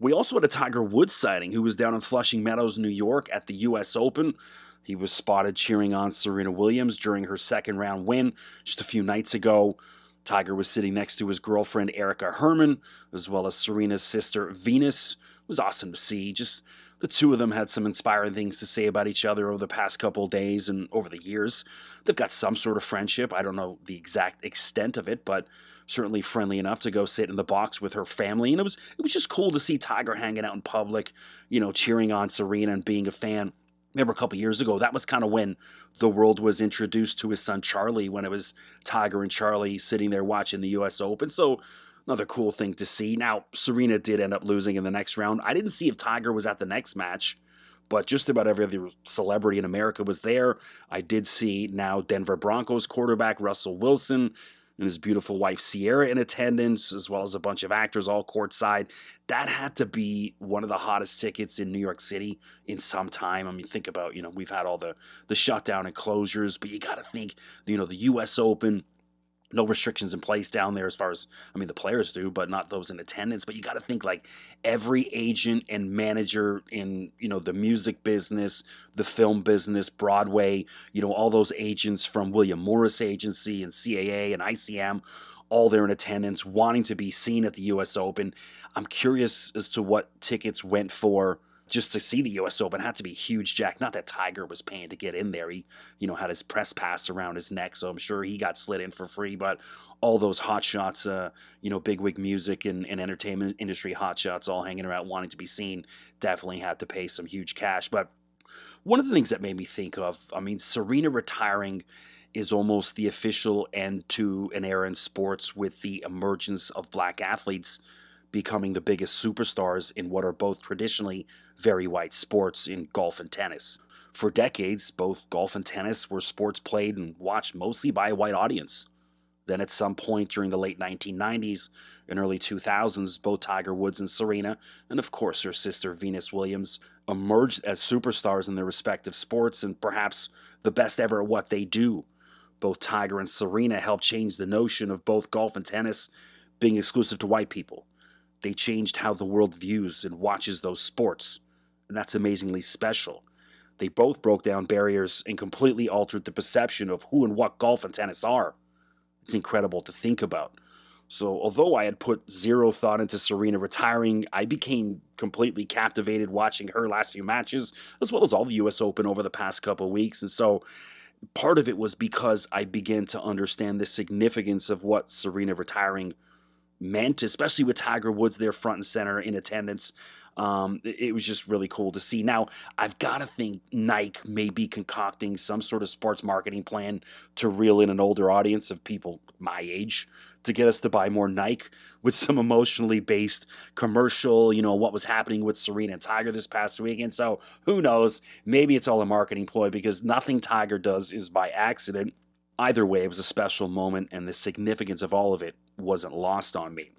We also had a Tiger Woods sighting who was down in Flushing Meadows, New York at the US Open. He was spotted cheering on Serena Williams during her second round win just a few nights ago. Tiger was sitting next to his girlfriend Erica Herman, as well as Serena's sister Venus. It was awesome to see. Just the two of them had some inspiring things to say about each other over the past couple days and over the years. They've got some sort of friendship. I don't know the exact extent of it, but certainly friendly enough to go sit in the box with her family. And it was it was just cool to see Tiger hanging out in public, you know, cheering on Serena and being a fan. Remember a couple years ago, that was kind of when the world was introduced to his son Charlie, when it was Tiger and Charlie sitting there watching the US Open. So another cool thing to see. Now, Serena did end up losing in the next round. I didn't see if Tiger was at the next match, but just about every other celebrity in America was there. I did see now Denver Broncos quarterback Russell Wilson and his beautiful wife Ciara in attendance, as well as a bunch of actors all courtside. That had to be one of the hottest tickets in New York City in some time. I mean, think about you know we've had all the the shutdown and closures, but you got to think you know the U.S. Open no restrictions in place down there as far as I mean the players do, but not those in attendance. But you got to think like every agent and manager in you know the music business, the film business, Broadway, you know all those agents from William Morris Agency and CAA and ICM, all there in attendance, wanting to be seen at the U.S. Open. I'm curious as to what tickets went for just to see the U.S. Open had to be huge, Jack. Not that Tiger was paying to get in there. He, you know, had his press pass around his neck, so I'm sure he got slid in for free. But all those hot shots, uh, you know, bigwig music and, and entertainment industry hot shots, all hanging around wanting to be seen, definitely had to pay some huge cash. But one of the things that made me think of, I mean, Serena retiring is almost the official end to an era in sports with the emergence of black athletes becoming the biggest superstars in what are both traditionally very white sports in golf and tennis. For decades, both golf and tennis were sports played and watched mostly by a white audience. Then, at some point during the late 1990s and early 2000s, both Tiger Woods and Serena, and of course her sister Venus Williams, emerged as superstars in their respective sports and perhaps the best ever at what they do. Both Tiger and Serena helped change the notion of both golf and tennis being exclusive to white people. They changed how the world views and watches those sports and that's amazingly special. They both broke down barriers and completely altered the perception of who and what golf and tennis are. It's incredible to think about. So, although I had put zero thought into Serena retiring, I became completely captivated watching her last few matches, as well as all the US Open over the past couple weeks. And so, part of it was because I began to understand the significance of what Serena retiring meant, especially with Tiger Woods there front and center in attendance. Um, it, was just really cool to see. Now, I've got to think Nike may be concocting some sort of sports marketing plan to reel in an older audience of people my age to get us to buy more Nike with some emotionally based commercial, you know, what was happening with Serena and Tiger this past weekend. So who knows? Maybe it's all a marketing ploy because nothing Tiger does is by accident. Either way, it was a special moment, and the significance of all of it wasn't lost on me.